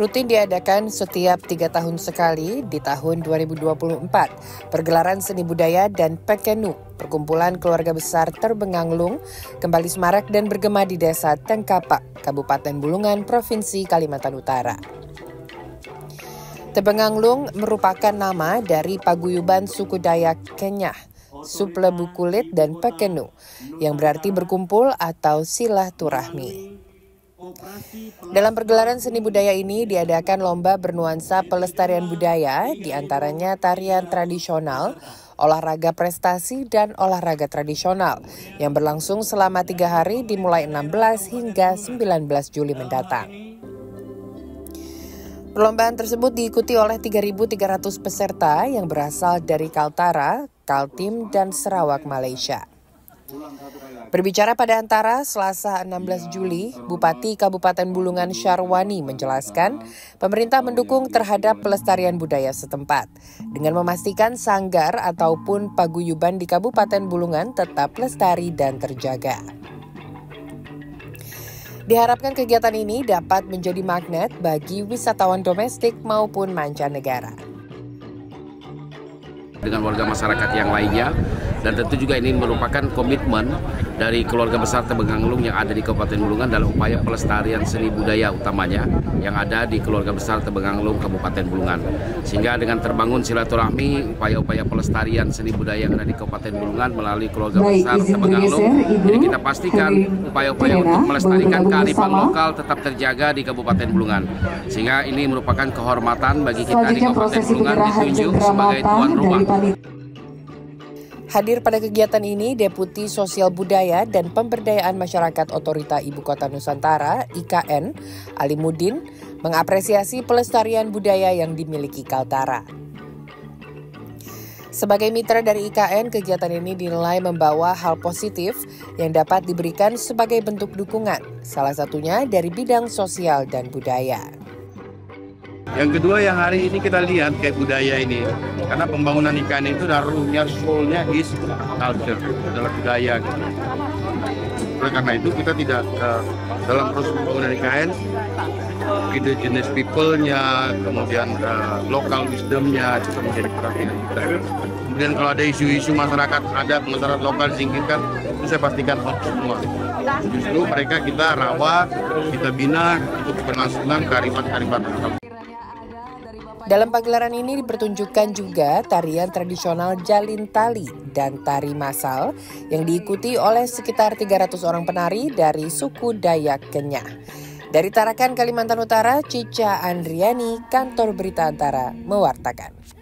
rutin diadakan setiap tiga tahun sekali di tahun 2024. Pergelaran seni budaya dan Pekenu, perkumpulan keluarga besar Terbenganglung, kembali semarak dan bergema di desa Tengkapak, Kabupaten Bulungan, Provinsi Kalimantan Utara. Tebenganglung merupakan nama dari paguyuban suku Dayak Kenyah, Suplebu Kulit dan Pekenu, yang berarti berkumpul atau silaturahmi. Dalam pergelaran seni budaya ini diadakan lomba bernuansa pelestarian budaya, di antaranya tarian tradisional, olahraga prestasi, dan olahraga tradisional yang berlangsung selama tiga hari dimulai 16 hingga 19 Juli mendatang. Perlombaan tersebut diikuti oleh 3.300 peserta yang berasal dari Kaltara, Kaltim, dan Sarawak, Malaysia. Berbicara pada antara Selasa 16 Juli, Bupati Kabupaten Bulungan Syarwani menjelaskan pemerintah mendukung terhadap pelestarian budaya setempat dengan memastikan sanggar ataupun paguyuban di Kabupaten Bulungan tetap lestari dan terjaga. Diharapkan kegiatan ini dapat menjadi magnet bagi wisatawan domestik maupun mancanegara. Dengan warga masyarakat yang lainnya, dan tentu juga ini merupakan komitmen dari keluarga besar Tebenganglung yang ada di Kabupaten Bulungan dalam upaya pelestarian seni budaya utamanya yang ada di keluarga besar Tebenganglung Kabupaten Bulungan. Sehingga dengan terbangun silaturahmi upaya-upaya pelestarian seni budaya yang ada di Kabupaten Bulungan melalui keluarga Baik, besar Tebenganglung, jadi kita pastikan upaya-upaya untuk melestarikan kearifan lokal tetap terjaga di Kabupaten Bulungan. Sehingga ini merupakan kehormatan bagi kita di Kabupaten Bulungan ditunjuk sebagai tuan rumah. Hadir pada kegiatan ini Deputi Sosial Budaya dan Pemberdayaan Masyarakat Otorita Ibu Kota Nusantara (IKN) Alimudin mengapresiasi pelestarian budaya yang dimiliki Kaltara. Sebagai mitra dari IKN, kegiatan ini dinilai membawa hal positif yang dapat diberikan sebagai bentuk dukungan, salah satunya dari bidang sosial dan budaya. Yang kedua yang hari ini kita lihat kayak budaya ini, karena pembangunan ikan itu darunya soulnya is culture, adalah budaya. Oleh karena itu kita tidak uh, dalam proses pembangunan IKN, ide jenis people-nya, kemudian uh, local wisdom-nya itu menjadi perhatian kita. Kemudian kalau ada isu-isu masyarakat adat, masyarakat lokal disingkirkan, itu saya pastikan hoax semua. Justru mereka kita rawat, kita bina untuk keberlangsungan kearifan-kearifan dalam pagelaran ini dipertunjukkan juga tarian tradisional Jalin Tali dan tari masal yang diikuti oleh sekitar 300 orang penari dari suku Dayak Kenyah. Dari Tarakan, Kalimantan Utara, Cica Andriani, Kantor Berita Antara, mewartakan.